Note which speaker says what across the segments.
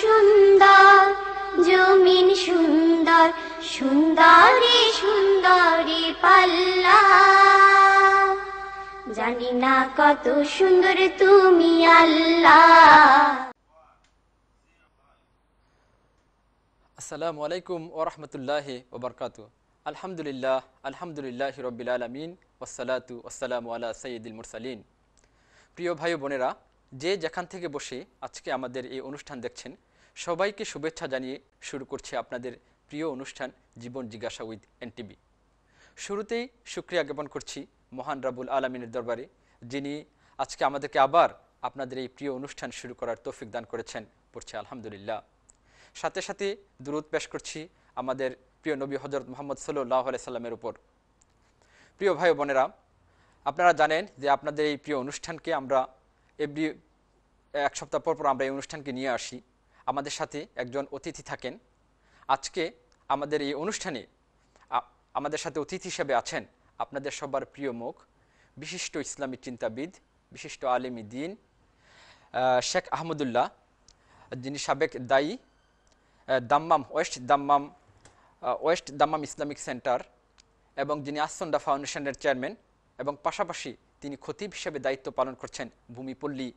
Speaker 1: সুন্দর, জমিন সুন্দর, সুন্দরী সুন্দরী পাল্লা। জানি না কত সুন্দর তুমি আল্লাহ।
Speaker 2: আসসালামু আলাইকুম ও ওরহমতুল্লাহ ওবরকাতু আলহামদুলিল্লাহ আলহামদুলিল্লাহ রবিল আলমিন ওসালাতু ওসালামু আলা সঈদুল মুরসালিন। প্রিয় ভাই বোনেরা যে যেখান থেকে বসে আজকে আমাদের এই অনুষ্ঠান দেখছেন, সবাইকে শুভেচ্ছা জানিয়ে শুরু করছে আপনাদের প্রিয় অনুষ্ঠান জীবন জিজ্ঞাসা উইথ এনটিভি। শুরুতেই সুক্রিয়া জ্ঞাপন করছি মহান রাবুল আলমিনের দরবারে, যিনি আজকে আমাদেরকে আবার আপনাদের এই প্রিয় অনুষ্ঠান শুরু করার তৌফিক দান করেছেন, পড়ছে আলহামদুলিল্লাহ। সাথে সাথে দূরত পেশ করছি আমাদের প্রিয় নবী হজরত মোহাম্মদ সাল্লাহ সাল্লামের উপর। প্রিয় ভাই বোনেরা, আপনারা জানেন যে আপনাদের এই প্রিয় অনুষ্ঠানকে আমরা এভরি এক সপ্তাহ পর পর আমরা এই অনুষ্ঠানকে নিয়ে আসি। আমাদের সাথে একজন অতিথি থাকেন। আজকে আমাদের এই অনুষ্ঠানে আমাদের সাথে অতিথি হিসেবে আছেন আপনাদের সবার প্রিয় মুখ, বিশিষ্ট ইসলামী চিন্তাবিদ, বিশিষ্ট আলেমী দিন শেখ আহমদুল্লাহ, যিনি সাবেক দায়ী Dammam, West Dammam West Dammam Islamic centre এবং যিনি আসন্দা ফাউন্ডেশনের চেয়ারম্যান এবং পাশাপাশি তিনি খতিব হিসেবে দায়িত্ব পালন করছেন ভূমিপল্লী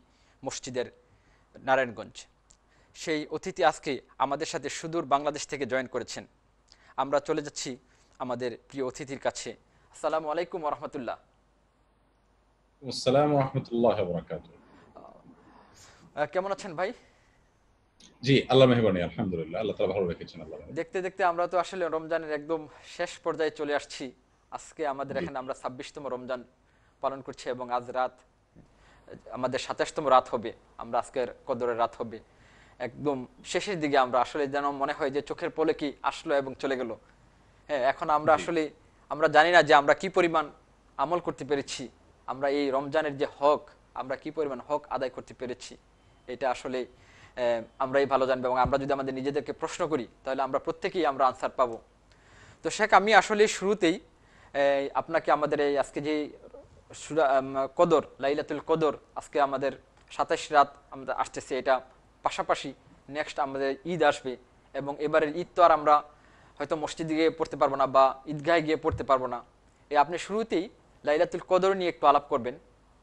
Speaker 2: মসজিদের নারায়ণগঞ্জ। সেই অতিথি আজকে আমাদের সাথে সুদূর বাংলাদেশ থেকে জয়েন করেছেন। আমরা চলে যাচ্ছি আমাদের প্রিয় অতিথির কাছে। আসসালামু আলাইকুম রহমতুল্লাহ
Speaker 3: আসসালামু রহমতুল্লাহ
Speaker 2: কেমন আছেন ভাই?
Speaker 3: জি আল্লাহ মেহরবানি আলহামদুলিল্লাহ আল্লাহ তালা ভালো রেখেছেন আল্লাহ
Speaker 2: দেখতে দেখতে আমরা তো আসলে রমজানের একদম শেষ পর্যায়ে চলে আসছি। আজকে আমাদের এখানে আমরা ছাব্বিশতম রমজান পালন করছি এবং আজ রাত আমাদের সাতাশতম রাত হবে আমরা আজকের কদরের রাত হবে। একদম শেষের দিকে আমরা আসলে যেন মনে হয় যে চোখের পলে কি আসলো এবং চলে গেল। হ্যাঁ এখন আমরা আসলে আমরা জানি না যে আমরা কি পরিমাণ আমল করতে পেরেছি আমরা এই রমজানের যে হক আমরা কি পরিমাণ হক আদায় করতে পেরেছি এটা আসলে আমরাই ভালো জানব এবং আমরা যদি আমাদের নিজেদেরকে প্রশ্ন করি তাহলে আমরা প্রত্যেকেই আমরা আনসার পাবো। তো শেখ আমি আসলে শুরুতেই আপনাকে আমাদের এই আজকে যে কদর, লাইলাতুল কদর, আজকে আমাদের সাতাশ রাত আমরা আসতেছে, এটা পাশাপাশি নেক্সট আমাদের ঈদ আসবে এবং এবারের ঈদ তো আর আমরা হয়তো মসজিদে গিয়ে পড়তে পারব না বা ঈদগাহে গিয়ে পড়তে পারব না। এই আপনি শুরুতেই লাইলাতুল কদর নিয়ে একটু আলাপ করবেন,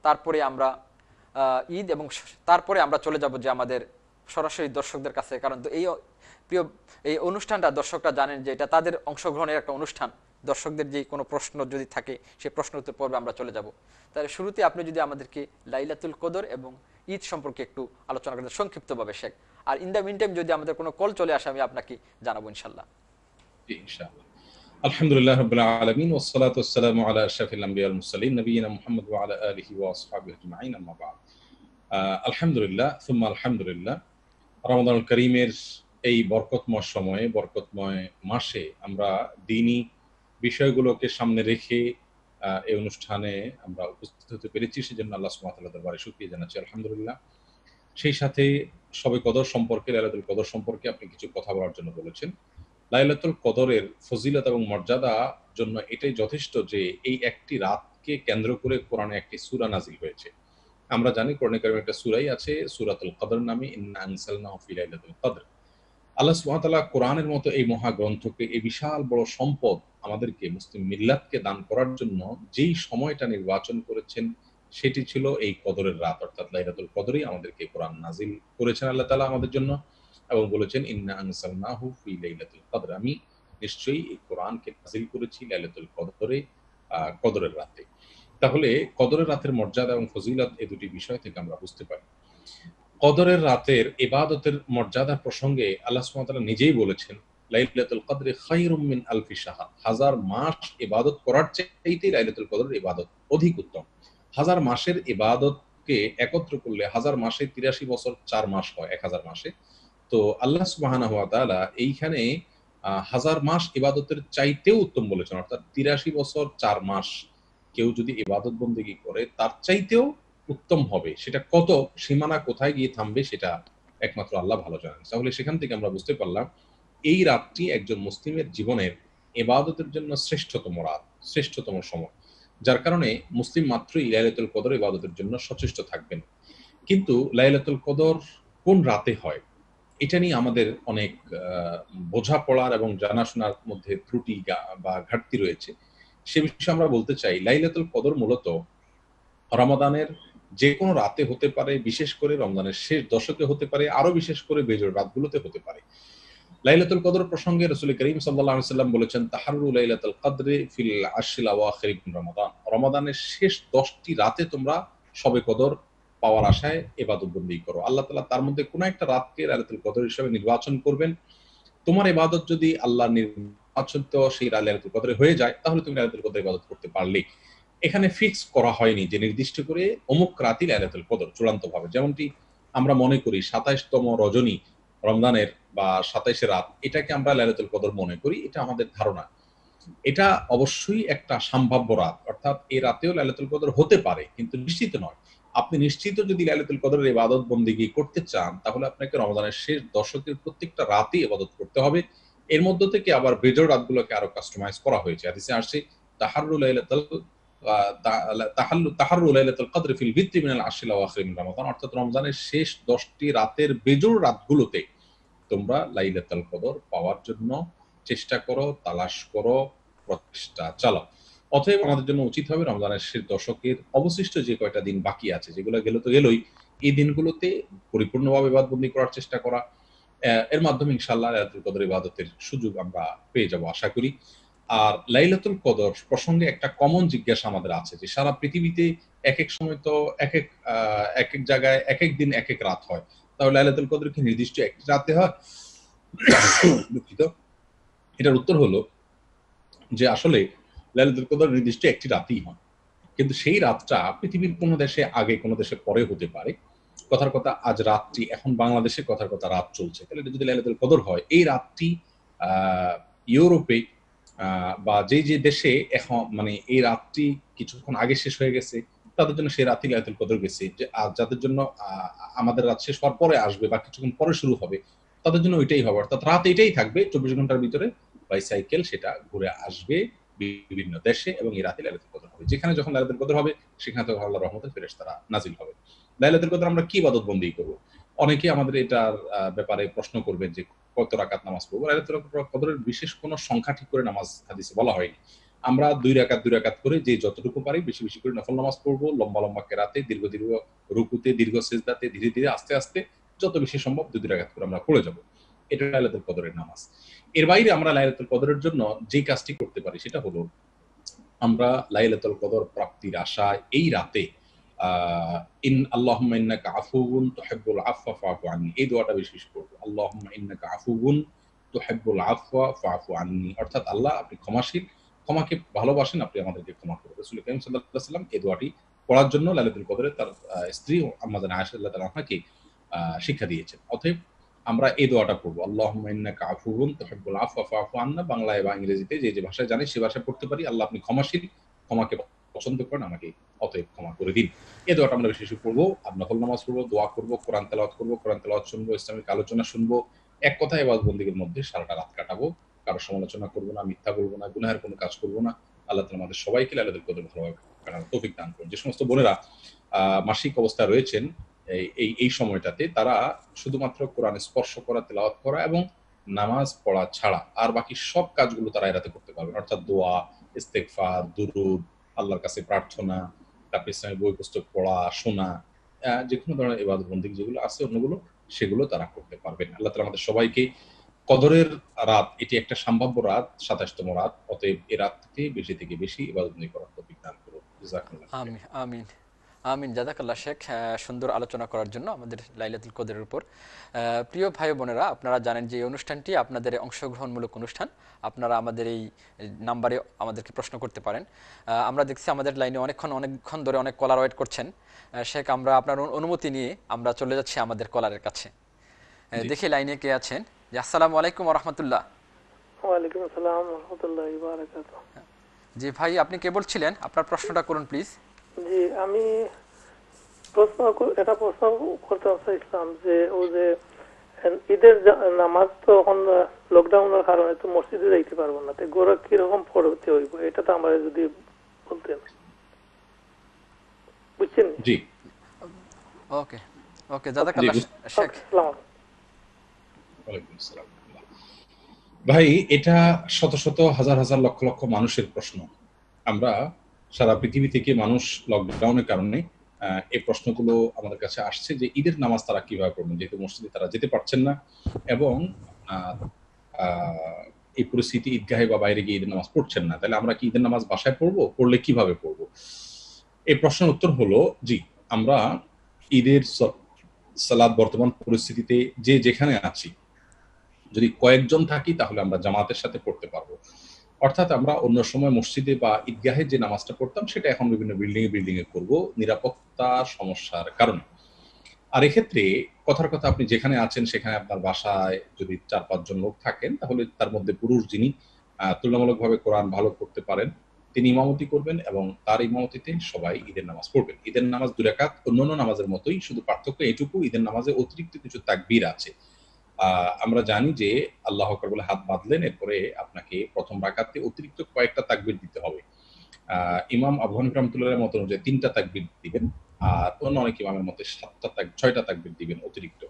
Speaker 2: তারপরে আমরা ঈদ এবং তারপরে আমরা চলে যাব যে আমাদের সরাসরি দর্শকদের কাছে। কারণ তো এই, প্রিয়, এই অনুষ্ঠানটা দর্শকরা জানেন যে এটা তাদের অংশগ্রহণের একটা অনুষ্ঠান। দর্শকদের যে কোনো প্রশ্ন যদি থাকে সেই প্রশ্ন উত্তর পর্বে আমরা চলে যাব। তাহলে শুরুতে আপনি যদি আমাদেরকে লাইলাতুল কদর এবং ঈদ সম্পর্কে একটু আলোচনা করেন সংক্ষিপ্তভাবে শেখ। আর ইন দ্য মিন যদি আমাদের কোনো কল চলে আসে আমি আপনাকে জানাব ইনশাল্লাহ
Speaker 3: আলহামদুলিল্লাহ রাব্বিল আলামিন আমবিয়া ওয়াল মুরসালিন নবিয়িনা মুহাম্মদ ওয়া আলা আলিহি ওয়া আসহাবিহি আজমাইন আম্মা বা'দ। আহ, আলহামদুলিল্লাহ সুম্মা আলহামদুলিল্লাহ। রমাদানুল করিমের এই বরকতময় সময়ে বরকতময় মাসে আমরা দিনী বিষয়গুলোকে সামনে রেখে এই অনুষ্ঠানে আমরা উপস্থিত হতে পেরেছি। সেজন্য আল্লাহ তাআলার দরবারে শুকরিয়া জানাচ্ছি। আলহামদুলিল্লাহ। সেই সাথে সবে কদর সম্পর্কে, লাইলাতুল কদর সম্পর্কে আপনি কিছু কথা বলার জন্য বলেছেন। লাইলাতুল কদরের ফজিলত এবং মর্যাদা জন্য এটাই যথেষ্ট যে এই একটি রাতকে কেন্দ্র করে কোরআনে একটি সূরা নাজিল হয়েছে। আমরা জানি কোরআনে কারিমে একটা সুরাই আছে, সুরাতুল কদর নামে, ইন্না আনসালনাহু ফি লাইলাতুল কদর। আল্লাহ ওয়া কোরআনের মতো এই মহাগ্রন্থকে, এই বিশাল বড় সম্পদ আমাদেরকে মুসলিম মিল্লাতকে দান করার জন্য যেই সময়টা নির্বাচন করেছেন, সেটি ছিল এই কদরের রাত, অর্থাৎ লাইলাতুল কদরই আমাদেরকে কোরআন নাজিল করেছেন আল্লাহ তাআলা আমাদের জন্য এবং বলেছেন, ইন্না আনসালনাহু ফি লাইলাতুল কদর। আমি নিশ্চয়ই এই কোরআনকে নাজিল করেছি লাইলাতুল কদরে কদরের রাতে। তাহলে কদরের রাতের মর্যাদা এবং ফজিলত এই দুটি বিষয় থেকে আমরা বুঝতে পারি। কদরের রাতের ইবাদতের মর্যাদা প্রসঙ্গে আল্লাহ সুবহানাহু নিজেই বলেছেন, লাইলাতুল কদরে খায়রুম মিন আলফি শাহর। হাজার মাস ইবাদত করার চাইতে লাইলাতুল কদরের ইবাদত অধিক উত্তম। হাজার মাসের ইবাদতকে একত্র করলে হাজার মাসে তিরাশি বছর চার মাস হয়, এক হাজার মাসে। তো আল্লাহ সুবাহানা হাত তাআলা এইখানে হাজার মাস ইবাদতের চাইতেও উত্তম বলেছেন। অর্থাৎ তিরাশি বছর চার মাস কেউ যদি ইবাদত বন্দেগি করে, তার চাইতেও উত্তম হবে, সেটা কত, সীমানা কোথায় গিয়ে থামবে সেটা একমাত্র আল্লাহ ভালো জানেন। তাহলে সেখান থেকে আমরা বুঝতে পারলাম, এই রাতটি একজন মুসলিমের জীবনের ইবাদতের জন্য শ্রেষ্ঠতম রাত, শ্রেষ্ঠতম সময়। যার কারণে মুসলিম মাত্রই লাইলাতুল কদর ইবাদতের জন্য সচেষ্ট থাকবেন। কিন্তু লাইলাতুল কদর কোন রাতে হয়? এটা নিয়ে আমাদের অনেক বোঝাপড়ার এবং জানাশোনার মধ্যে ত্রুটি বা ঘাটতি রয়েছে। সে বিষয়ে আমরা বলতে চাই, লাইলাতুল কদর মূলত রমাদানের যে কোনো রাতে হতে পারে, বিশেষ করে রমজানের শেষ দশকে হতে পারে আরও বিশেষ করে বেজোর রাতগুলোতে হতে পারে। লাইলাতুল কদর প্রসঙ্গে রসুল করিম আলাইহি সাল্লাম বলেছেন তাহারু লাইলাতুল কদরে ফিল আশিল রমাদান। রমাদানের শেষ দশটি রাতে তোমরা সবে কদর পাওয়ার আশায় এবাদত বন্দি করো। আল্লাহ তাআলা তার মধ্যে কোনো একটা রাতকে লাইলাতুল কদর হিসেবে নির্বাচন করবেন। তোমার এবাদত যদি আল্লাহ নির্বাচন তো সেই লাইলাতুল কদরে হয়ে যায়, তাহলে তুমি লাইলাতুল কদর ইবাদত করতে পারলে এখানে ফিক্স করা হয়নি যে নির্দিষ্ট করে অমুক রাতই লাইলাতুল কদর চূড়ান্ত ভাবে যেমনটি আমরা মনে করি সাতাইশতম রজনী রমজানের বা সাতাইশে রাত, এটাকে আমরা লাইলাতুল কদর মনে করি, এটা আমাদের ধারণা। এটা অবশ্যই একটা সম্ভাব্য রাত, অর্থাৎ এই রাতেও লাইলাতুল কদর হতে পারে, কিন্তু নিশ্চিত নয়। আপনি নিশ্চিত যদি লাইলাতুল কদরের ইবাদত বন্দিগি করতে চান, তাহলে আপনাকে রমজানের শেষ দশকের প্রত্যেকটা রাতই ইবাদত করতে হবে। এর মধ্য থেকে আবার বেজর রাতগুলোকে আরও কাস্টমাইজ করা হয়েছে। হাদিসে আসছে তাহারুল লাইলাতুল আহ, তা- তাহাল্লু তাহারুল লাইলাতুল কদর ফিল ভিত্তি মিনাল আশিল আওয়াখির মিন রমাদান। অর্থাৎ রমজানের শেষ দশটি রাতের বেজোর রাতগুলোতে তোমরা লাইলাতুল কদর পাওয়ার জন্য চেষ্টা করো তালাশ করো প্রচেষ্টা চালাও। অতএব আমাদের জন্য উচিত হবে রমজানের শেষ দশকের অবশিষ্ট যে কয়টা দিন বাকি আছে যেগুলো গেল তো গেলই এই দিনগুলোতে পরিপূর্ণভাবে ইবাদতবন্দি করার চেষ্টা করা। এর মাধ্যমে ইনশাআল্লাহ লাইলাতুল কদর ইবাদতের সুযোগ আমরা পেয়ে যাব আশা করি। আর লাইলাতুল কদর প্রসঙ্গে একটা কমন জিজ্ঞাসা আমাদের আছে যে সারা পৃথিবীতে এক এক সময় তো এক এক এক এক জায়গায় এক এক দিন এক এক রাত হয়। তাহলে লাইলাতুল কদর কি নির্দিষ্ট একটি রাতে হয়? দুঃখিত। এটার উত্তর হলো যে আসলে লাইলাতুল কদর নির্দিষ্ট একটি রাতেই হয়। কিন্তু সেই রাতটা পৃথিবীর কোনো দেশে আগে, কোনো দেশে পরে হতে পারে। কথার কথা আজ রাতটি, এখন বাংলাদেশে কথার কথা রাত চলছে। তাহলে যদি লাইলাতুল কদর হয়, এই রাতটি ইউরোপে বা যে যে দেশে এখন মানে এই রাতটি কিছুক্ষণ আগে শেষ হয়ে গেছে, তাদের জন্য সেই রাতই লাইলাতুল কদর গেছে। যে যাদের জন্য আমাদের রাত শেষ হওয়ার পরে আসবে বা কিছুক্ষণ পরে শুরু হবে, তাদের জন্য ওইটাই হবে। অর্থাৎ রাত এটাই থাকবে, চব্বিশ ঘণ্টার ভিতরে বাইসাইকেল সেটা ঘুরে আসবে বিভিন্ন দেশে এবং এই রাতে লাইলাতুল কদর হবে। যেখানে যখন লাইলাতুল কদর হবে, সেখানে তখন আল্লাহর রহমতে ফেরেশতারা নাজিল হবে। লাইলাতুল কদর আমরা কি ইবাদত বন্দী করব? অনেকে আমাদের এটার ব্যাপারে প্রশ্ন করবেন যে কত রাকাত নামাজ পড়ব? লাইলাতুল কদরের বিশেষ কোনো সংখ্যা ঠিক করে নামাজ হাদিসে বলা হয়নি। আমরা দুই রাকাত দুই রাকাত করে যে যতটুকু পারি বেশি বেশি করে নফল নামাজ পড়ব, লম্বা লম্বা কেরাতে, দীর্ঘ দীর্ঘ রুকুতে, দীর্ঘ সেজদাতে, ধীরে ধীরে আস্তে আস্তে যত বেশি সম্ভব দুই দুই রাকাত করে আমরা পড়ে যাব। এটা লাইলাতুল কদরের নামাজ। এর বাইরে আমরা লাইলাতুল কদরের জন্য যে কাজটি করতে পারি সেটা হলো, আমরা লাইলাতুল কদর প্রাপ্তির আশা এই রাতে ইন আল্লাহুম্মা ইন্নাকা আফুউন তুহিব্বুল আফওয়া ফাফু আননি। এই দোয়াটা আল্লাহুম্মা ইন্নাকা আফুউন তুহিব্বুল আফওয়া ফাফু আননি। অর্থাৎ আল্লাহ আপনি ক্ষমাশীল। ক্ষমাকে ভালোবাসেন আপনি আমাদেরকে ক্ষমা করুন রাসূল এই দোয়াটি পড়ার জন্য লাইলাতুল কদরে তার স্ত্রী আমাদের তাআলা আনহাকে আহ, শিক্ষা দিয়েছেন। অতএব আমরা এই দোয়াটা পড়ব। আল্লাহুম্মা ইন্নাকা আফুউন তুহিব্বুল আফওয়া ফাফু আন্না। বাংলায় বা ইংরেজিতে যে যে ভাষায় জানি সে ভাষায় পড়তে পারি। আল্লাহ আপনি ক্ষমাশীল। ক্ষমাকে পছন্দ করেন, আমাকে অতএব ক্ষমা করে দিন। এ দোয়াটা আমরা বেশি বেশি পড়ব নকল নামাজ পড়ব, দোয়া করব, কোরআন তেলাওয়াত করব, কোরআন তেলাওয়াত শুনব, ইসলামিক আলোচনা শুনব, এক কথায় এবার বন্দীগের মধ্যে সারাটা রাত কাটাবো। কারও সমালোচনা করব না, মিথ্যা বলব না, গুনাহের কোনো কাজ করব না। আল্লাহ তালা আমাদের সবাইকে লাইলাতুল কদর ভালোভাবে কাটানোর তৌফিক দান করুন। যে সমস্ত বোনেরা মাসিক অবস্থায় রয়েছেন, এই- এই সময়টাতে তারা শুধুমাত্র কোরআন স্পর্শ করা, তেলাওয়াত করা এবং নামাজ পড়া ছাড়া আর বাকি সব কাজগুলো তারা এরাতে করতে পারবেন। অর্থাৎ দোয়া ইস্তেকফার দুরুদ আল্লাহর কাছে প্রার্থনা তারপর ইসলামের বই পুস্তক পড়া, শোনা যে কোনো ধরনের এবাদ বন্দী যেগুলো আছে, অন্যগুলো, সেগুলো তারা করতে পারবেন। আল্লাহ তালা আমাদের সবাইকে কদরের রাত, এটি একটা সম্ভাব্য রাত, সাতাশতম রাত, অতএব এই থেকে বেশি থেকে বেশি ইবাদত বন্দী করার দান করুন।
Speaker 2: আমিন আমিন। আমিন জাদাকাল্লা শেখ সুন্দর আলোচনা করার জন্য আমাদের লাইলাতুল কদরের উপর। প্রিয় ভাই বোনেরা আপনারা জানেন যে এই অনুষ্ঠানটি আপনাদের অংশগ্রহণমূলক অনুষ্ঠান। আপনারা আমাদের এই নাম্বারে আমাদেরকে প্রশ্ন করতে পারেন। আমরা দেখছি আমাদের লাইনে অনেকক্ষণ অনেকক্ষণ ধরে অনেক কলার ওয়েট করছেন। শেখ আমরা আপনার অনুমতি নিয়ে আমরা চলে যাচ্ছি আমাদের কলারের কাছে। দেখি লাইনে কে আছেন? যে আসসালামু আলাইকুম রহমতুল্লাহ।
Speaker 4: ওয়ালাইকুম আসসালাম রহমতুল্লাহ
Speaker 2: জি ভাই আপনি কে বলছিলেন? আপনার প্রশ্নটা করুন প্লিজ।
Speaker 4: জি আমি প্রশ্ন এটা প্রশ্ন করতে চাইছিলাম যে ও যে ঈদের নামাজ তো এখন লকডাউনের কারণে তো মসজিদে যাইতে পারব না কীরকম পড়তে হইব? এটা তো আমার যদি বলতেন। বুঝছেন?
Speaker 2: ওকে ওকে শেখ।
Speaker 4: আসসালাম।
Speaker 3: ভাই এটা শত শত হাজার হাজার লক্ষ লক্ষ মানুষের প্রশ্ন। আমরা সারা পৃথিবী থেকে মানুষ লকডাউনের কারণে এই প্রশ্নগুলো আমাদের কাছে আসছে যে ঈদের নামাজ তারা কীভাবে পড়বেন? যেহেতু মসজিদে তারা যেতে পারছেন না এবং এই পরিস্থিতি ঈদগাহে বা বাইরে গিয়ে ঈদের নামাজ পড়ছেন না, তাহলে আমরা কি ঈদের নামাজ বাসায় পড়ব? পড়লে কীভাবে পড়ব? এই প্রশ্নের উত্তর হলো, জি, আমরা ঈদের সালাদ বর্তমান পরিস্থিতিতে যে যেখানে আছি, যদি কয়েকজন থাকি তাহলে আমরা জামাতের সাথে পড়তে পারব। অর্থাৎ আমরা অন্য সময় মসজিদে বা ঈদগাহে যে নামাজটা পড়তাম, সেটা এখন বিভিন্ন বিল্ডিং এ বিল্ডিং এ করব নিরাপত্তা সমস্যার কারণে। আর এক্ষেত্রে কথার কথা আপনি যেখানে আছেন, সেখানে আপনার বাসায় যদি চার পাঁচজন লোক থাকেন, তাহলে তার মধ্যে পুরুষ যিনি তুলনামূলকভাবে কোরআন ভালো করতে পারেন, তিনি ইমামতি করবেন এবং তার ইমামতিতে সবাই ঈদের নামাজ পড়বেন। ঈদের নামাজ দুরাকাত অন্যান্য নামাজের মতোই, শুধু পার্থক্য এটুকু, ঈদের নামাজে অতিরিক্ত কিছু তাকবীর আছে। আমরা জানি যে আল্লাহ বলে হাত বাঁধলেন, এরপরে আপনাকে প্রথম রাকাতে অতিরিক্ত কয়েকটা তাকবীর দিতে হবে। ইমাম আবহান রহমতুল্লাহ মত অনুযায়ী তিনটা তাকবীর দিবেন আর অন্য অনেক ইমামের মতে সাতটা তাক ছয়টা তাকবীর দিবেন অতিরিক্ত।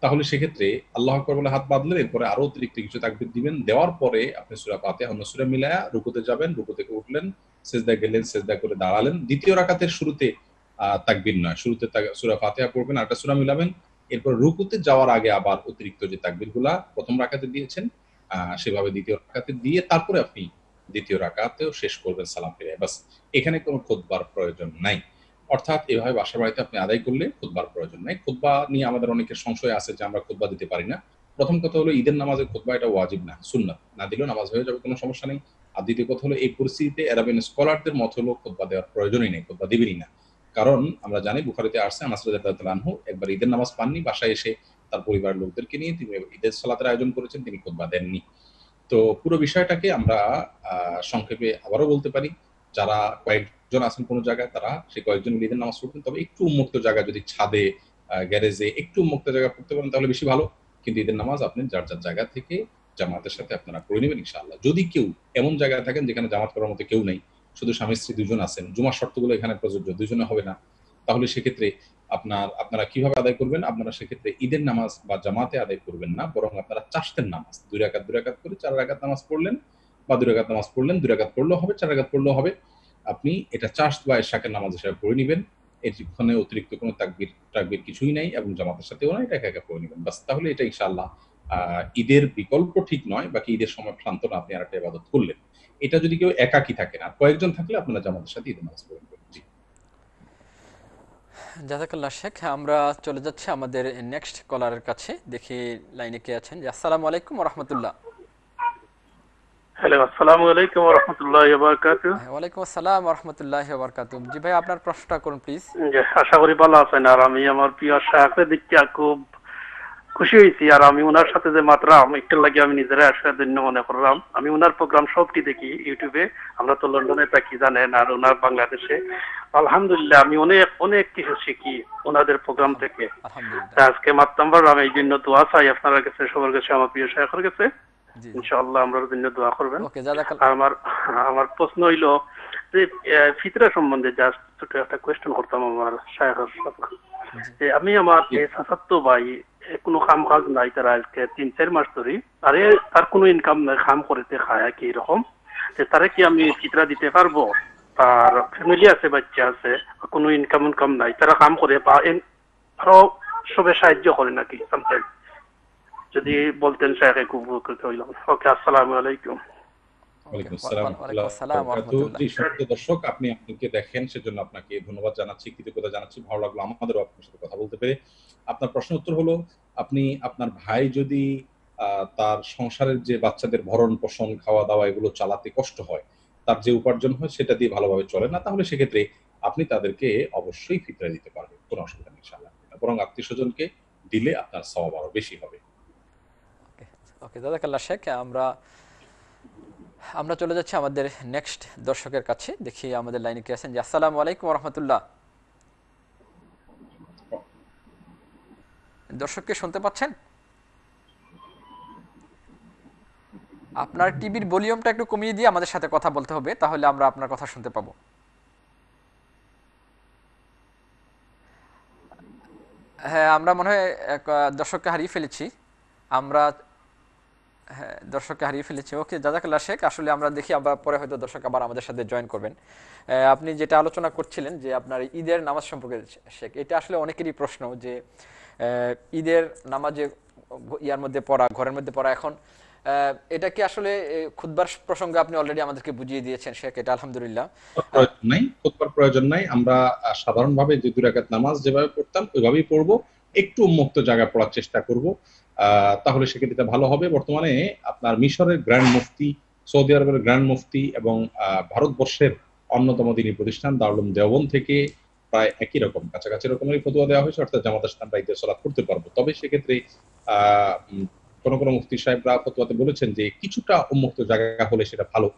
Speaker 3: তাহলে সেক্ষেত্রে আল্লাহ আকবর বলে হাত বাঁধলেন, এরপরে আরও অতিরিক্ত কিছু তাকবীর দিবেন। দেওয়ার পরে আপনি সুরা পাতে অন্য সুরা মিলায়া রুকুতে যাবেন, রুকু থেকে উঠলেন সেজদা গেলেন সেজদা করে দাঁড়ালেন। দ্বিতীয় রাকাতের শুরুতে, আহ, তাকবীর নয়, শুরুতে সুরা ফাতিহা পড়বেন, আরেকটা সুরা মিলাবেন। এরপর রুকুতে যাওয়ার আগে আবার অতিরিক্ত যে তাকবীর প্রথম রাকাতে দিয়েছেন সেভাবে দ্বিতীয় রাকাতে দিয়ে তারপরে আপনি দ্বিতীয় রাকাতেও শেষ করবেন, সালাম ফিরে বাস, এখানে কোনো খুতবার প্রয়োজন নাই। অর্থাৎ এভাবে বাসার বাড়িতে আপনি আদায় করলে খোদবার প্রয়োজন নাই। খোদবা নিয়ে আমাদের অনেকের সংশয় আছে যে আমরা খোদবা দিতে পারি না। প্রথম কথা হলো ঈদের নামাজের খোদবা এটা ওয়াজিব না, সুন্নাত। না দিলেও নামাজ হয়ে যাবে, কোনো সমস্যা নেই। আর দ্বিতীয় কথা হলো এই পরিস্থিতিতে এরাবিন স্কলারদের মত হলো খুতবা দেওয়ার প্রয়োজনই নেই, খুতবা দিবেনই না। কারণ আমরা জানি বুখারিতে আসছে, আনাস আনহু একবার ঈদের নামাজ পাননি, বাসায় এসে তার পরিবারের লোকদেরকে নিয়ে তিনি ঈদের সালাতের আয়োজন করেছেন, তিনি খুতবা দেননি। তো পুরো বিষয়টাকে আমরা সংক্ষেপে আবারও বলতে পারি, যারা কয়েকজন আছেন কোনো জায়গায়, তারা সেই কয়েকজন ঈদের নামাজ পড়বেন। তবে একটু উন্মুক্ত জায়গা যদি ছাদে গ্যারেজে একটু উন্মুক্ত জায়গা পড়তে পারেন, তাহলে বেশি ভালো। কিন্তু ঈদের নামাজ আপনি যার যার জায়গা থেকে জামাতের সাথে আপনারা করে নেবেন, ইনশাআল্লাহ। যদি কেউ এমন জায়গায় থাকেন যেখানে জামাত করার মতো কেউ নেই শুধু স্বামী স্ত্রী দুজন আছেন, জুমার শর্তগুলো এখানে প্রযোজ্য, দুজনে হবে না। তাহলে সেক্ষেত্রে আপনার, আপনারা কীভাবে আদায় করবেন? আপনারা সেক্ষেত্রে ঈদের নামাজ বা জামাতে আদায় করবেন না, বরং আপনারা চাষতের নামাজ, দুই রাকাত দুই রাকাত করে চার রাকাত নামাজ পড়লেন বা দুই রাকাত নামাজ পড়লেন, দুই রাকাত পড়লেও হবে, চার রাকাত পড়লেও হবে। আপনি এটা চাষ বা শাকের নামাজ হিসাবে পড়ে নেবেন। এখানে অতিরিক্ত কোনো তাকবির তাকবির কিছুই নাই এবং জামাতের সাথেও নাই, এটা একা একা পড়ে নেবেন। বাস তাহলে এটা ইনশাআল্লাহ ঈদের বিকল্প ঠিক নয়, বাকি ঈদের সময় প্রান্ত না, আপনি আর একটা ইবাদত করলেন। এটা যদি কেউ একাকি থাকেন আর কয়েকজন থাকলে আপনারা জামাতের সাথে ঈদের নামাজ পড়ে নেবেন জি।
Speaker 2: জাজাকাল্লাহ শেখ আমরা চলে যাচ্ছি আমাদের নেক্সট কলারের কাছে। দেখি লাইনে কে আছেন। আসসালামু আলাইকুম রহমতুল্লাহ।
Speaker 5: হ্যালো আসসালামু আলাইকুম রহমতুল্লাহ বারকাত
Speaker 2: ওয়ালাইকুম আসসালাম রহমতুল্লাহ বারকাত জি ভাই আপনার প্রশ্নটা করুন প্লিজ
Speaker 5: আশা করি ভালো আছেন। আর আমি আমার প্রিয় শাহকে দেখিয়া খুব খুশি হয়েছি আর আমি ওনার সাথে যে মাত্রাম একটু লাগে আমি নিজেরা আসার জন্য মনে করলাম। আমি ওনার প্রোগ্রাম সবটি দেখি ইউটিউবে আমরা তো লন্ডনে থাকি জানেন আর ওনার বাংলাদেশে। আলহামদুলিল্লাহ আমি অনেক অনেক কিছু শিখি ওনাদের প্রোগ্রাম থেকে। আজকে মাত্রাম পারলাম এই জন্য দোয়া চাই আপনার কাছে সবার কাছে আমার প্রিয় শাহের কাছে ইনশাআল্লাহ আমরা জন্য দোয়া করবেন। আমার আমার প্রশ্ন হইল যে আহ, ফিতরা সম্বন্ধে জাস্ট ছোট একটা কোয়েশ্চেন করতাম আমার শায়েখের যে আমি আমার এই সাসাত্ত ভাই কোনো কাম কাজ নাই তারা আজকে তিন, চার মাস ধরে আরে তার কোনো ইনকাম নাই, কাম করিতে খায়, কি এরকম তারে কি আমি চিত্রা দিতে পারব তার ফ্যামিলি আছে, বাচ্চা আছে, কোনো ইনকাম ইনকাম নাই তারা কাম করে বা আরও সবে সাহায্য করে নাকি সামটাইম যদি বলতেন হইলাম ওকে আসসালামু আলাইকুম।
Speaker 3: দর্শক আপনি আপনাকে দেখেন সেজন্য আপনাকে ধন্যবাদ জানাচ্ছি কৃতজ্ঞতা জানাচ্ছি ভালো লাগল আমাদেরও আপনার সাথে কথা বলতে পেরে। আপনার প্রশ্ন উত্তর হলো আপনি আপনার ভাই যদি তার সংসারের যে বাচ্চাদের ভরণ পোষণ খাওয়া দাওয়া এগুলো চালাতে কষ্ট হয় তার যে উপার্জন হয় সেটা দিয়ে ভালোভাবে চলে না তাহলে সেক্ষেত্রে আপনি তাদেরকে অবশ্যই ফিতরা দিতে পারবেন কোনো অসুবিধা নেই ইনশাআল্লাহ। বরং আত্মীয় স্বজনকে দিলে আপনার সওয়াব আরও বেশি হবে।
Speaker 2: ওকে জাজাকাল্লাহ শেখ আমরা আমরা চলে যাচ্ছি আমাদের নেক্সট দর্শকের কাছে। দেখি আমাদের লাইনে কে আছেন? আসসালামু আলাইকুম রহমতুল্লাহ। দর্শককে শুনতে পাচ্ছেন? আপনার টিভির ভলিউমটা একটু কমিয়ে দিয়ে আমাদের সাথে কথা বলতে হবে, তাহলে আমরা আপনার কথা শুনতে পাবো। হ্যাঁ আমরা মনে হয় দর্শককে হারিয়ে ফেলেছি। আমরা হ্যাঁ দর্শককে হারিয়ে ফেলেছি। ওকে জাজাকাল্লাহ শেখ আসলে আমরা দেখি আবার পরে হয়তো দর্শক আবার আমাদের সাথে জয়েন করবেন। আপনি যেটা আলোচনা করছিলেন যে আপনার ঈদের নামাজ সম্পর্কে শেখ এটা আসলে অনেকেরই প্রশ্ন যে ঈদের নামাজে ইয়ার মধ্যে পড়া ঘরের মধ্যে পড়া এখন এটা কি আসলে আহ, খুতবার প্রসঙ্গে আপনি অলরেডি আমাদেরকে বুঝিয়ে দিয়েছেন শেখ? এটা আলহামদুলিল্লাহ।
Speaker 3: নাই খুতবার প্রয়োজন নাই। আমরা সাধারণভাবে যে দুই রাকাত নামাজ যেভাবে পড়তাম ওইভাবেই পড়ব। একটু উন্মুক্ত জায়গায় পড়ার চেষ্টা করব। তাহলে সেক্ষেত্রে এটা ভালো হবে। বর্তমানে আপনার মিশরের গ্র্যান্ড মুফতি সৌদি আরবের গ্র্যান্ড মুফতি এবং ভারতবর্ষের অন্যতম দিনী প্রতিষ্ঠান দারুল দেওবন থেকে প্রায় একই রকম কাছাকাছি রকমেরই ফতোয়া দেওয়া হয়েছে অর্থাৎ জামাতের সাথে আমরা ঈদের সলাৎ করতে পারব। তবে সেক্ষেত্রে কোন কোন মুফতি সাহেবরা ফতোয়াতে বলেছেন যে কিছুটা উন্মুক্ত জায়গা হলে সেটা ভালো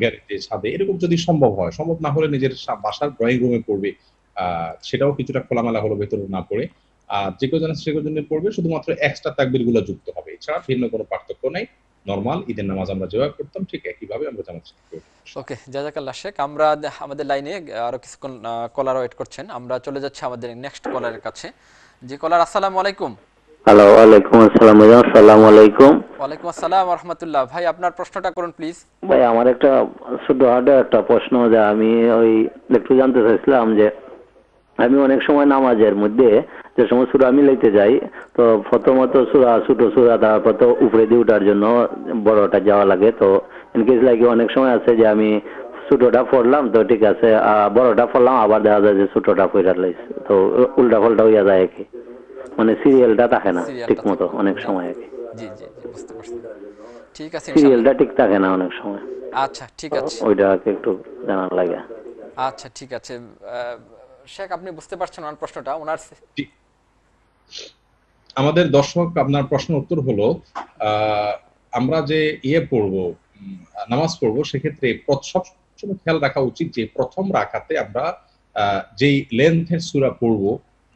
Speaker 3: গ্যারেজে ছাদে এরকম যদি সম্ভব হয় সম্ভব না হলে নিজের বাসার ড্রয়িং রুমে পড়বে আহ, সেটাও কিছুটা খোলামেলা হলো ভেতরে না পড়ে। আর যে কেউ জানে সে কেউ জন্য পড়বে শুধুমাত্র এক্সট্রা তাকবিরগুলো যুক্ত হবে। এছাড়া ভিন্ন কোনো পার্থক্য নেই নর্মাল ঈদের নামাজ আমরা যেভাবে করতাম ঠিক একইভাবে আমরা জামাত
Speaker 2: ওকে জাজাকাল্লাহ শেখ আমরা আমাদের লাইনে আরও কিছুক্ষণ কলার ওয়েট করছেন। আমরা চলে যাচ্ছি আমাদের নেক্সট কলারের কাছে। যে কলার আসসালামু আলাইকুম।
Speaker 6: হ্যালো ওয়ালাইকুম আসসালাম আসসালামু আলাইকুম।
Speaker 2: ওয়ালাইকুম আসসালাম রহমতুল্লাহ। ভাই আপনার প্রশ্নটা করুন প্লিজ
Speaker 6: ভাই আমার একটা শুধু আরও একটা প্রশ্ন যে আমি ওই একটু জানতে চাইছিলাম যে আমি অনেক সময় নামাজের মধ্যে যে সময় সুরা মিলাইতে যাই তো প্রথমত সুরা ছোট সুরা তারপর তো উপরে দিয়ে উঠার জন্য বড়টা যাওয়া লাগে। তো ইনকেস লাগে অনেক সময় আছে যে আমি ছোটটা পড়লাম তো ঠিক আছে বড়টা পড়লাম আবার দেখা যায় যে ছোটটা পড়া লাইছে। তো উল্টা পাল্টা হইয়া যায় আর কি। মানে সিরিয়ালটা থাকে না ঠিক মতো অনেক সময় আর কি।
Speaker 2: জি জি জি বুঝতে পারছি। ঠিক আছে
Speaker 6: সিরিয়ালটা ঠিক থাকে না অনেক সময়।
Speaker 2: আচ্ছা ঠিক আছে।
Speaker 6: ওইটা একটু জানার লাগে।
Speaker 2: আচ্ছা ঠিক আছে। শেখ, আপনি বুঝতে পারছেন ওনার প্রশ্নটা, ওনার
Speaker 3: আমাদের দর্শক, আপনার প্রশ্ন উত্তর হলো আমরা যে ইয়ে পড়ব নামাজ পড়ব, সেক্ষেত্রে সবসময় খেয়াল রাখা উচিত যে প্রথম রাখাতে আমরা যেই লেন্থের সুরা পড়ব,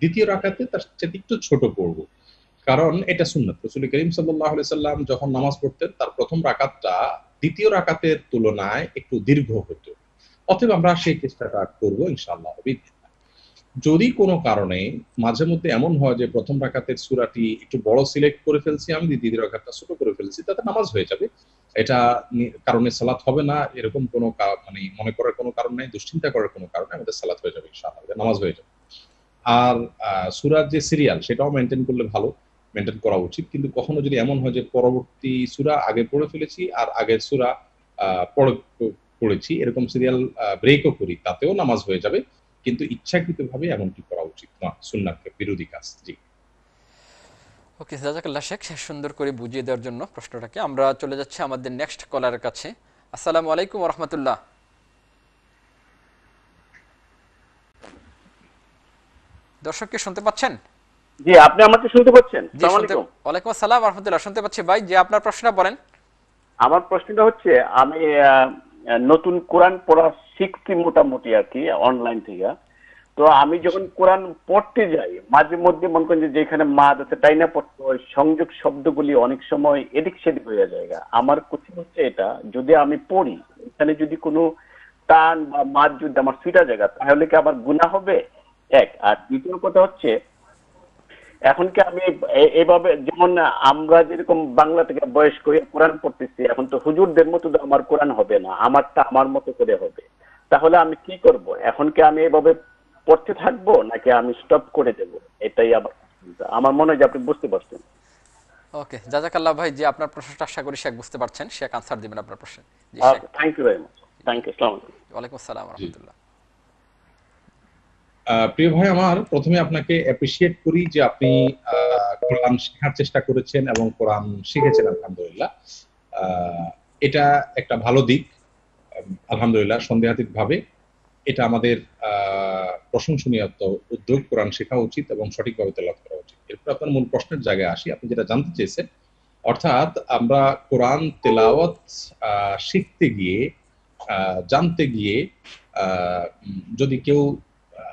Speaker 3: দ্বিতীয় রাখাতে তার চেয়ে একটু ছোট পড়ব। কারণ এটা সুন্নত। রসুল করিম সাল্লাহ সাল্লাম যখন নামাজ পড়তেন, তার প্রথম রাকাতটা দ্বিতীয় রাকাতের তুলনায় একটু দীর্ঘ হতো। অতএব আমরা সেই চেষ্টাটা করব, ইনশাআল্লাহ। যদি কোনো কারণে মাঝে মধ্যে এমন হয় যে প্রথম রাকাতের সুরাটি একটু বড় সিলেক্ট করে ফেলছি, আমি দ্বিতীয় রাকাতটা ছোট করে ফেলছি, তাতে নামাজ হয়ে যাবে। এটা কারণে সালাত হবে না, এরকম কোনো মানে মনে করার কোনো কারণ নাই, দুশ্চিন্তা করার কোনো কারণে আমাদের সালাত হয়ে যাবে ইনশাআল্লাহ নামাজ হয়ে যাবে। আর সুরার যে সিরিয়াল সেটাও মেনটেন করলে ভালো মেনটেন করা উচিত, কিন্তু কখনো যদি এমন হয় যে পরবর্তী সুরা আগে পড়ে ফেলেছি আর আগের সুরা পড়ে, পড়েছি, এরকম সিরিয়াল ব্রেকও করি, তাতেও নামাজ হয়ে যাবে। কিন্তু ইচ্ছাকৃতভাবে এমনটি করা উচিত নয় সুন্নাতকে বিরোধী কাজ জি।
Speaker 2: ওকে জাজাকাল্লাহ শেখ সুন্দর করে বুঝিয়ে দেওয়ার জন্য প্রশ্নটাকে আমরা চলে যাচ্ছি আমাদের নেক্সট কলারের কাছে। আসসালামু আলাইকুম রহমতুল্লাহ। দর্শককে শুনতে পাচ্ছেন?
Speaker 5: জি আপনি আমাকে শুনতে পাচ্ছেন?
Speaker 2: ওয়ালাইকুম আসসালাম রহমতুল্লাহ। শুনতে পাচ্ছি ভাই যে আপনার প্রশ্নটা বলেন।
Speaker 5: আমার প্রশ্নটা হচ্ছে আমি আহ, নতুন কোরআন পড়া শিখছি মোটামুটি আর কি অনলাইন থেকে। তো আমি যখন কোরআন পড়তে যাই, মাঝে মধ্যে মনে করেন যেখানে মাদ আছে তাই না পড়তে হয়, সংযোগ শব্দগুলি অনেক সময় এদিক সেদিক হয়ে যায় আমার কোচিং হচ্ছে এটা, যদি আমি পড়ি, এখানে যদি কোনো টান বা মাদ যদি আমার সুইটা জায়গা তাহলে কি আমার গুণা হবে? এক, আর দ্বিতীয় কথা হচ্ছে এখন কি আমি এ- এভাবে যেমন আমরা যেরকম বাংলা থেকে বয়স্ক হয়ে কোরআন পড়তেছি এখন তো হুজুরদের মতো তো আমার কোরআন হবে না আমারটা আমার মতো করে হবে। তাহলে আমি কি করব? এখন কি আমি এভাবে পড়তে থাকব নাকি আমি স্টপ করে দেব? এটাই আমার আমার মনে হয় যে আপনি বুঝতে পারছেন।
Speaker 2: ওকে জাজাকাল্লাহ ভাই যে আপনার প্রশ্নটা আশা করি শেখ বুঝতে পারছেন শেখ আনসার দিবেন আপনার প্রশ্নে।
Speaker 5: Thank you very much thank you আসসালামু আলাইকুম।
Speaker 2: ওয়ালাইকুম আসসালাম রহমতুল্লাহ।
Speaker 3: আহ, প্রিয় ভাই, আমার প্রথমে আপনাকে অ্যাপ্রিসিয়েট করি যে আপনি কোরআন শেখার চেষ্টা করেছেন এবং কোরআন শিখেছেন, আলহামদুলিল্লাহ। এটা একটা ভালো দিক, আলহামদুলিল্লাহ সন্দেহাতীত ভাবে এটা আমাদের প্রশংসনীয় উদ্যোগ, কোরআন শেখা উচিত এবং সঠিকভাবে তেলাওয়াত করা উচিত। এরপর আপনার মূল প্রশ্নের জায়গায় আসি। আপনি যেটা জানতে চেয়েছেন, অর্থাৎ আমরা কোরআন তেলাওয়াত শিখতে গিয়ে জানতে গিয়ে যদি কেউ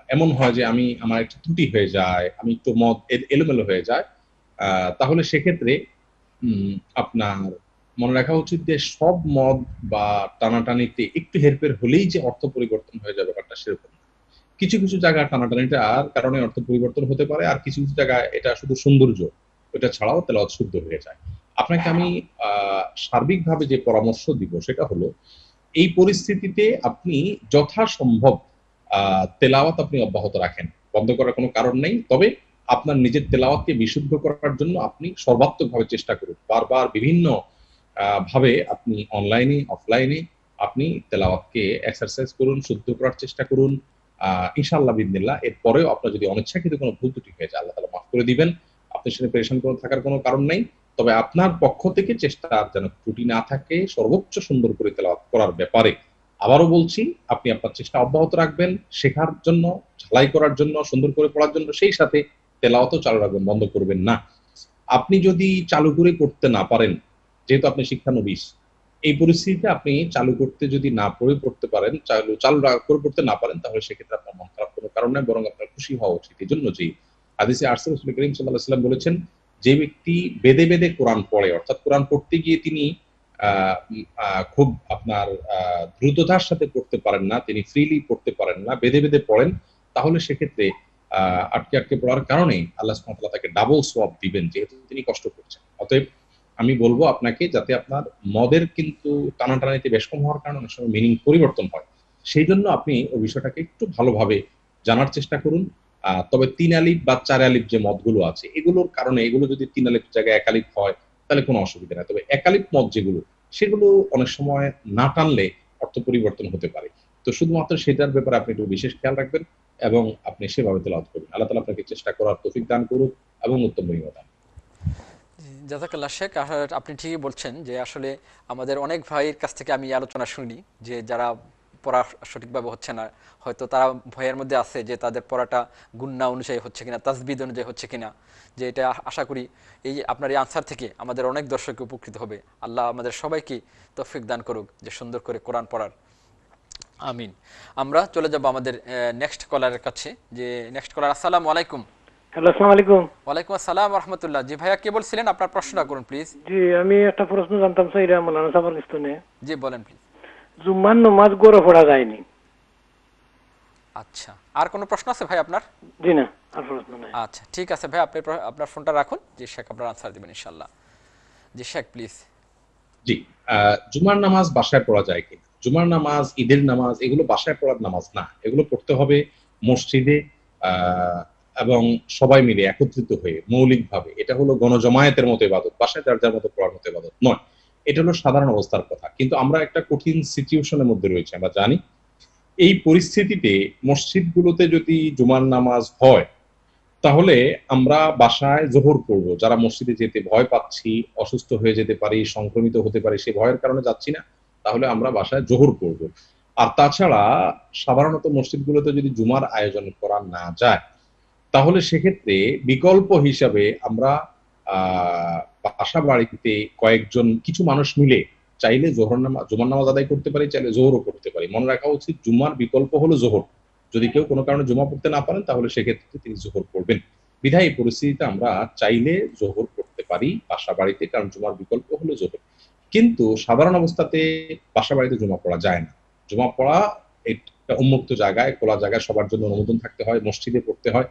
Speaker 3: এমন হয় যে আমি, আমার একটু ত্রুটি হয়ে যায়, আমি একটু মত এলোমেলো হয়ে যায় তাহলে সেক্ষেত্রে আপনার মনে রাখা উচিত যে সব মদ বা টানাটানিতে একটু হেরফের হলেই যে অর্থ পরিবর্তন হয়ে যাবে ব্যাপারটা সেরকম। কিছু কিছু জায়গায় টানাটানিটার কারণে অর্থ পরিবর্তন হতে পারে আর কিছু কিছু জায়গায় এটা শুধু সৌন্দর্য, ওটা ছাড়াও তেলাওয়াত শুদ্ধ হয়ে যায় আপনাকে আমি সার্বিকভাবে যে পরামর্শ দিব সেটা হলো, এই পরিস্থিতিতে আপনি যথাসম্ভব তেলাওয়াত আপনি অব্যাহত রাখেন। বন্ধ করার কোনো কারণ নেই। তবে আপনার নিজের তেলাওয়াতকে বিশুদ্ধ করার জন্য আপনি সর্বাত্মকভাবে চেষ্টা করুন। বারবার বিভিন্ন ভাবে আপনি অনলাইনে অফলাইনে আপনি তেলাওয়াতকে এক্সারসাইজ করুন, শুদ্ধ করার চেষ্টা করুন। ইনশাআল্লাহ বিদিনিল্লাহ এরপরেও আপনার যদি অনিচ্ছাকৃত কোনো ভুল ত্রুটি হয়ে যায়, আল্লাহ তালা মাফ করে দিবেন। আপনি সেটা পেরেশান করে থাকার কোনো কারণ নেই। তবে আপনার পক্ষ থেকে চেষ্টা যেন ত্রুটি না থাকে, সর্বোচ্চ সুন্দর করে তেলাওয়াত করার ব্যাপারে। আবারও বলছি, আপনি আপনার চেষ্টা অব্যাহত রাখবেন, শেখার জন্য, ঝালাই করার জন্য, সুন্দর করে পড়ার জন্য, সেই সাথে তেলাওয়াতও চালু রাখবেন, বন্ধ করবেন না। আপনি যদি চালু করে করতে না পারেন, যেহেতু আপনি শিক্ষানবিশ এই পরিস্থিতিতে আপনি চালু করতে যদি না পড়ে পড়তে পারেন, চালু চালু করে পড়তে না পারেন, তাহলে সেক্ষেত্রে আপনার মন খারাপ কোনো কারণ নেই, বরং আপনার খুশি হওয়া উচিত। এই জন্য যে হাদিসে আরসুল রসুল করিম সাল্লাহ সাল্লাম বলেছেন, যে ব্যক্তি বেদে বেদে কোরআন পড়ে, অর্থাৎ কোরআন পড়তে গিয়ে তিনি খুব আপনার দ্রুততার সাথে পড়তে পারেন না, তিনি ফ্রিলি পড়তে পারেন না, বেঁধে বেঁধে পড়েন, তাহলে সেক্ষেত্রে আটকে আটকে পড়ার কারণে আল্লাহ তাআলা তাকে ডাবল সোয়াব দিবেন, যেহেতু তিনি কষ্ট করছেন। অতএব আমি বলব আপনাকে যাতে আপনার মদের কিন্তু টানাটানিতে বেশ কম হওয়ার কারণে অনেক সময় মিনিং পরিবর্তন হয়, সেই জন্য আপনি ওই বিষয়টাকে একটু ভালোভাবে জানার চেষ্টা করুন। তবে তিন আলিফ বা চার আলিফ যে মদগুলো আছে, এগুলোর কারণে, এগুলো যদি তিন আলিফ জায়গায় এক আলিফ হয় তাহলে কোনো অসুবিধা নেই। তবে একালিপ মত যেগুলো, সেগুলো অনেক সময় না টানলে অর্থ পরিবর্তন হতে পারে। তো শুধুমাত্র সেটার ব্যাপারে আপনি একটু বিশেষ খেয়াল রাখবেন এবং আপনি সেভাবে তেলাওয়াত করবেন। আল্লাহ তালা আপনাকে চেষ্টা করার তৌফিক দান করুক এবং উত্তম মহিমা দান
Speaker 2: জাজাকাল্লা শেখ আপনি ঠিকই বলছেন যে আসলে আমাদের অনেক ভাইয়ের কাছ থেকে আমি আলোচনা শুনি যে যারা পড়া সঠিকভাবে হচ্ছে না। হয়তো তারা ভয়ের মধ্যে আছে যে তাদের পড়াটা গুন্না অনুযায়ী হচ্ছে কিনা তাসবিদ অনুযায়ী হচ্ছে কিনা যে এটা আশা করি এই আপনার এই আনসার থেকে আমাদের অনেক দর্শক উপকৃত হবে। আল্লাহ আমাদের সবাইকে তৌফিক দান করুক যে সুন্দর করে কোরআন পড়ার। আমিন। আমরা চলে যাব আমাদের নেক্সট কলারের কাছে। যে নেক্সট কলার আসসালামু আলাইকুম।
Speaker 4: হ্যালো আসসালামু আলাইকুম।
Speaker 2: ওয়ালাইকুম আসসালাম রহমতুল্লাহ। জি ভাইয়া কে বলছিলেন? আপনার প্রশ্নটা করুন প্লিজ
Speaker 4: জি আমি একটা প্রশ্ন জানতাম সাইরা মৌলানা কাছ
Speaker 2: জি বলেন প্লিজ
Speaker 4: জুম্মার নামাজ গড়ে পড়া যায়নি।
Speaker 2: আচ্ছা। আর কোনো প্রশ্ন আছে ভাই আপনার?
Speaker 4: জি না আর প্রশ্ন নাই।
Speaker 2: আচ্ছা ঠিক আছে ভাই আপনি আপনার ফোনটা রাখুন। জি শেখ আপনার আনসার দিবেন ইনশাল্লাহ। জি শেখ প্লিজ
Speaker 3: জি জুমার নামাজ বাসায় পড়া যায় কি জুমার নামাজ ঈদের নামাজ এগুলো বাসায় পড়ার নামাজ না। এগুলো পড়তে হবে মসজিদে আহ, এবং সবাই মিলে একত্রিত হয়ে মৌলিকভাবে। এটা হলো গণজমায়েতের মতো ইবাদত বাসায় যার যার মতো পড়ার মতো ইবাদত নয়। এটা হলো সাধারণ অবস্থার কথা। কিন্তু আমরা একটা কঠিন সিচুয়েশনের মধ্যে রয়েছে, আমরা জানি। এই পরিস্থিতিতে মসজিদগুলোতে যদি জুমার নামাজ হয়, তাহলে আমরা বাসায় জোহর করব। যারা মসজিদে যেতে ভয় পাচ্ছি, অসুস্থ হয়ে যেতে পারি, সংক্রমিত হতে পারি, সে ভয়ের কারণে যাচ্ছি না, তাহলে আমরা বাসায় জোহর করব। আর তাছাড়া সাধারণত মসজিদগুলোতে যদি জুমার আয়োজন করা না যায়, তাহলে সেক্ষেত্রে বিকল্প হিসাবে আমরা বাসা বাড়িতে কয়েকজন কিছু মানুষ মিলে চাইলে জোহর নামাজ জুমার নামাজ আদায় করতে পারি, চাইলে জোহরও করতে পারি। মনে রাখা উচিত, জুমার বিকল্প হলো জোহর। যদি কেউ কোনো কারণে জমা পড়তে না পারেন, তাহলে সেক্ষেত্রে তিনি জোহর করবেন বিধায় পরিস্থিতিতে আমরা চাইলে জোহর করতে পারি বাসা বাড়িতে, কারণ জুমার বিকল্প হলো জোহর। কিন্তু সাধারণ অবস্থাতে বাসা বাড়িতে জমা পড়া যায় না। জমা পড়া একটা উন্মুক্ত জায়গায়, খোলা জায়গায় সবার জন্য অনুমোদন থাকতে হয়, মসজিদে পড়তে হয়।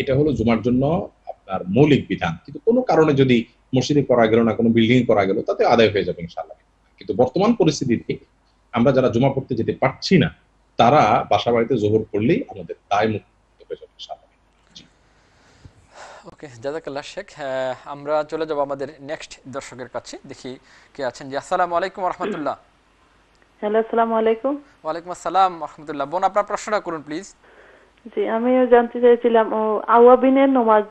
Speaker 3: এটা হলো জুমার জন্য আপনার মৌলিক বিধান। কিন্তু কোনো কারণে যদি মসজিদে করা গেল না কোনো বিল্ডিং করা গেল তাতে আদায় হয়ে যাবে ইনশাল্লাহ কিন্তু বর্তমান পরিস্থিতিতে আমরা যারা জমা পড়তে যেতে পারছি না তারা বাসা বাড়িতে জোহর করলেই আমাদের দায় মুক্ত হয়ে যাবে ইনশাআল্লাহ।
Speaker 2: ওকে জাজাকাল্লাহ শেখ আমরা চলে যাব আমাদের নেক্সট দর্শকের কাছে। দেখি কে আছেন। জি আসসালামু আলাইকুম রহমতুল্লাহ।
Speaker 7: হ্যালো আসসালামু আলাইকুম।
Speaker 2: ওয়ালাইকুম আসসালাম রহমতুল্লাহ। বোন আপনার প্রশ্নটা করুন প্লিজ
Speaker 7: জি, আমিও জানতে চাইছিলাম, ও, আওয়াবিনের নমাজ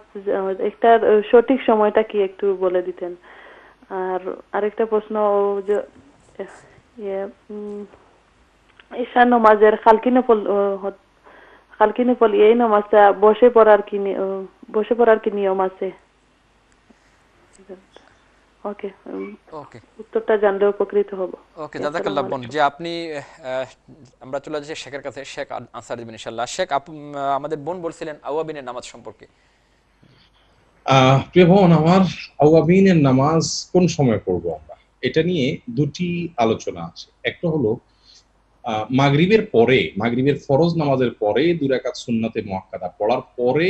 Speaker 7: একটার সঠিক সময়টা কি একটু বলে দিতেন? আর আরেকটা প্রশ্ন যে ইয়ে ঈশান নমাজের খালকিনপল খালকিনপল, এই নমাজটা বসে পড়ার কি বসে পড়ার কি নিয়ম আছে? ওকে
Speaker 2: ওকে।
Speaker 7: উত্তরটা জানলে উপকৃত হব।
Speaker 2: ওকে জাজাকাল্লাহ বোন যে আপনি আহ, আমরা চলে যাচ্ছি শেখের কাছে শেখ আনসার দিবেন ইনশাল্লাহ শেখ আমাদের বোন বলছিলেন আওয়াবিনের নামাজ সম্পর্কে।
Speaker 3: প্রিয় বোন আমার আওয়াবিনের নামাজ কোন সময় পড়ব আমরা? এটা নিয়ে দুটি আলোচনা আছে। একটা হলো আহ, মাগরিবের পরে মাগরিবের ফরজ নামাজের পরে দুই রাকাত সুন্নাতে মুআক্কাদা পড়ার পরে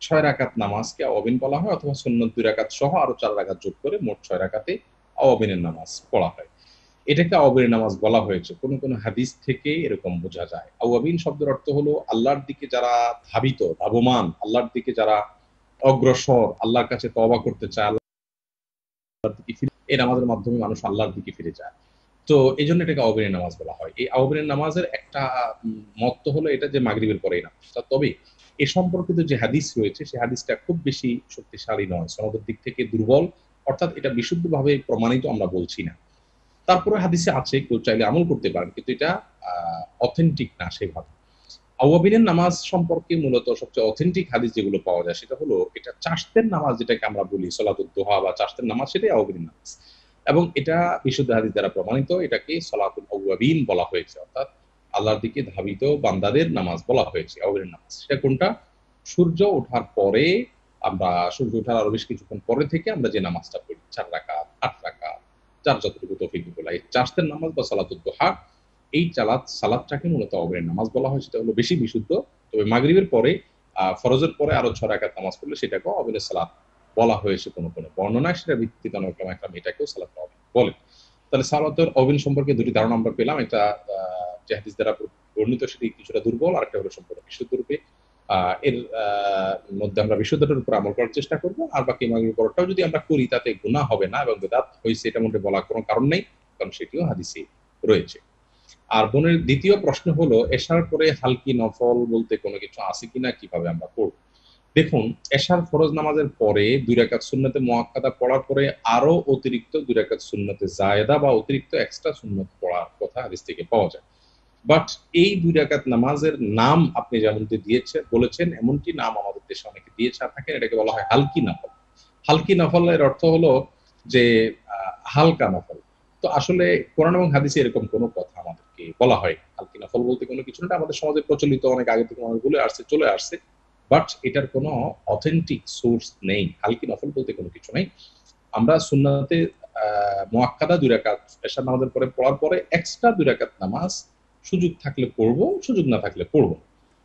Speaker 3: ছয় রাকাত নামাজকে আওয়াবিন বলা হয় অথবা সুন্নত দুই রাকাত সহ আরও চার রাকাত যোগ করে মোট ছয় রাকাতে আওয়াবিনের নামাজ পড়া হয়। এটাকে আওয়াবিনের নামাজ বলা হয়েছে। কোন কোন হাদিস থেকে এরকম বোঝা যায়। আওয়াবিন শব্দের অর্থ হলো আল্লাহর দিকে যারা ধাবিত, ধাবমান, আল্লাহর দিকে যারা অগ্রসর, আল্লাহর কাছে তবা করতে চায় আল্লাহর দিকে ফিরে এই নামাজের মাধ্যমে মানুষ আল্লাহর দিকে ফিরে যায়। তো এই জন্য এটাকে আওয়াবিনের নামাজ বলা হয়। এই আওয়াবিনের নামাজের একটা মত হলো এটা যে মাগরিবের পরে এই তবে এ সম্পর্কিত যে হাদিস রয়েছে সেই হাদিসটা খুব বেশি শক্তিশালী নয়। সনদের দিক থেকে দুর্বল, অর্থাৎ এটা বিশুদ্ধভাবে প্রমাণিত আমরা বলছি না। তারপরে হাদিসে আছে, কেউ চাইলে আমল করতে পারেন, কিন্তু এটা অথেন্টিক না সেভাবে। আওয়াবিনের নামাজ সম্পর্কে মূলত সবচেয়ে অথেন্টিক হাদিস যেগুলো পাওয়া যায়, সেটা হলো এটা চাষতের নামাজ যেটাকে আমরা বলি সলাতুদ্দোহা বা চাষতের নামাজ, সেটাই আওয়াবিনের নামাজ। এবং এটা বিশুদ্ধ হাদিস দ্বারা প্রমাণিত, এটাকে সলাতুল আউয়াবিন বলা হয়েছে, অর্থাৎ আল্লাহর দিকে ধাবিত বান্দাদের নামাজ বলা হয়েছে আওয়াবিনের নামাজ। সেটা কোনটা? সূর্য ওঠার পরে আমরা সূর্য ওঠার আরও বেশ কিছুক্ষণ পরে থেকে আমরা যে নামাজটা পড়ি চার রাকাত আট রাকাত যার যতটুকু তৌফিক বলা এই চাষতের নামাজ বা সালাতুদ্দোহা এই চালাত সালাদটাকে মূলত আওয়াবিনের নামাজ বলা হয় সেটা হলো বেশি বিশুদ্ধ। তবে মাগরিবের পরে ফরজের পরে আরও ছয় রাকাত নামাজ পড়লে সেটাকে আওয়াবিনের সালাত বলা হয়েছে কোনো কোনো বর্ণনায়। সেটা ভিত্তিতে অনেক একটা এটাকেও সালাত বলে। তাহলে সালাতের অবিন সম্পর্কে দুটি ধারণা আমরা পেলাম। এটা আহ, যে হাদিস দ্বারা বর্ণিত, সেটি কিছুটা দুর্বল আর একটা হলো সম্পূর্ণ বিশুদ্ধ রূপে এর মধ্যে আমরা বিশুদ্ধটার উপর আমল করার চেষ্টা করব, আর বাকি মাগরিব পরটাও যদি আমরা করি, তাতে গুনাহ হবে না এবং বেদাত হয়েছে এটা মধ্যে বলার কোনো কারণ নেই, কারণ সেটিও হাদিসে রয়েছে। আর বোনের দ্বিতীয় প্রশ্ন হলো, এশার পরে হালকি নফল বলতে কোনো কিছু আছে কিনা, কীভাবে আমরা পড়ব? দেখুন, এশার ফরজ নামাজের পরে দুই রাকাত সুন্নতে মোয়াক্কাদা পড়ার পরে আরও অতিরিক্ত দুই রাকাত সুন্নতে জায়েদা বা অতিরিক্ত এক্সট্রা সুন্নত পড়ার কথা হাদিস থেকে পাওয়া যায়। বাট এই দুই রাকাত নামাজের নাম আপনি যেমন দিয়েছে, বলেছেন, এমনটি নাম আমাদের দেশে অনেকে দিয়েছে। থাকেন এটাকে বলা হয় হালকি নফল। হালকি নফলের অর্থ হলো যে হালকা নফল। তো আসলে কোরআন এবং হাদিসে এরকম কোনো কথা আমাদেরকে বলা হয় হালকি নফল বলতে কোনো কিছু না আমাদের সমাজে প্রচলিত, অনেক আগে থেকে বলে আসছে, চলে আসছে। বাট এটার কোনো অথেন্টিক সোর্স নেই। হালকি নফল বলতে কোনো কিছু নেই। আমরা সুন্নাতে, আহ মোয়াক্কাদা দুই রাকাত, এশার নামাজের পরে পড়ার পরে এক্সট্রা দুই রাকাত নামাজ সুযোগ থাকলে পড়ব, সুযোগ না থাকলে পড়ব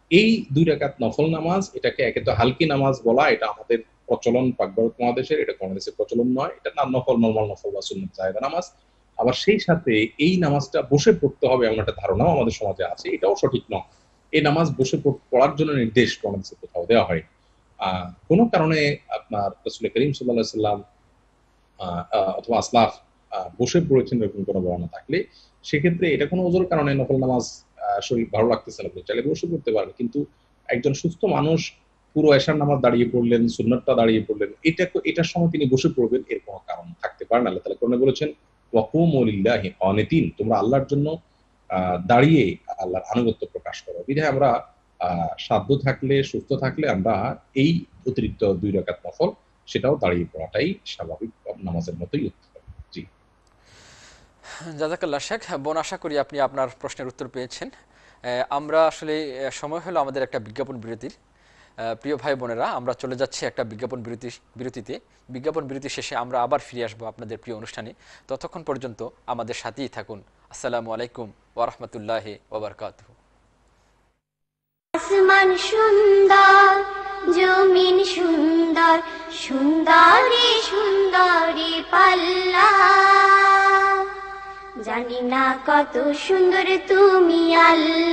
Speaker 3: এই দুই রাকাত নফল নামাজ, এটাকে একে তো হালকি নামাজ বলা, এটা আমাদের প্রচলন পাক ভারত মহাদেশের, এটা দেশের প্রচলন নয়, এটা না নফল, নর্মাল নফল বা সুন্নত জায়গা নামাজ। আবার সেই সাথে এই নামাজটা বসে পড়তে হবে এমন একটা ধারণাও আমাদের সমাজে আছে, এটাও সঠিক নয়। এই নামাজ বসে পড়- পড়ার জন্য নির্দেশ দেশে কোথাও দেওয়া হয় আহ কোনো কারণে আপনার রসুল করিম সাল্লাহ সাল্লাম অথবা আসলাফ বসে পড়েছেন এরকম কোনো বর্ণনা থাকলে, সেক্ষেত্রে এটা কোনো ওজোর কারণে নকল নামাজ শরীর ভালো লাগতেছে না চাইলে বসে পড়তে পারেন কিন্তু একজন সুস্থ মানুষ পুরো এশার নামাজ দাঁড়িয়ে পড়লেন, সুন্নতটা দাঁড়িয়ে পড়লেন, এটা এটার সময় তিনি বসে পড়বেন, এর কোনো কারণ থাকতে পারে না। আল্লাহ তালা কোরআনে বলেছেন ওয়াকুমুলিল্লাহি অনেতিন তোমরা আল্লাহর জন্য দাঁড়িয়ে আল্লাহর আনুগত্য প্রকাশ করো। বিধায় আমরা সাধ্য থাকলে, সুস্থ থাকলে আমরা এই অতিরিক্ত দুই রাকাত নফল, সেটাও দাঁড়িয়ে পড়াটাই স্বাভাবিক নামাজের মতোই। উত্তম
Speaker 2: জাজাকাল্লা শেখ, বোন, আশা করি আপনি আপনার প্রশ্নের উত্তর পেয়েছেন। আমরা আসলে সময় হলো আমাদের একটা বিজ্ঞাপন বিরতির। প্রিয় ভাই বোনেরা, আমরা চলে যাচ্ছি একটা বিজ্ঞাপন বিরতি, বিরতিতে। বিজ্ঞাপন বিরতি শেষে আমরা আবার ফিরে আসব আপনাদের প্রিয় অনুষ্ঠানে। ততক্ষণ পর্যন্ত আমাদের সাথেই থাকুন। আসসালামু আলাইকুম ওরহমতুল্লাহ ওবরকাতহ
Speaker 1: আসমান সুন্দর, জমিন সুন্দর, সুন্দরী সুন্দরী পাল্লা। জানি না কত সুন্দর তুমি আল্লাহ।